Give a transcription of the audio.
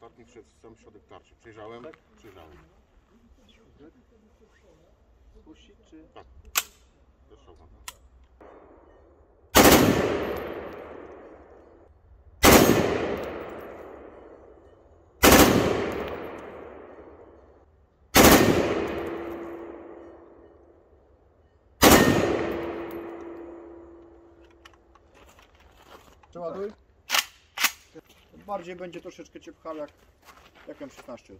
Ostatni przez sam środek tarczy. Przejrzałem? Tak? Przejrzałem. Puścić czy... Tak. To. Przeładuj. Bardziej będzie troszeczkę cię pchał jak, jak M16.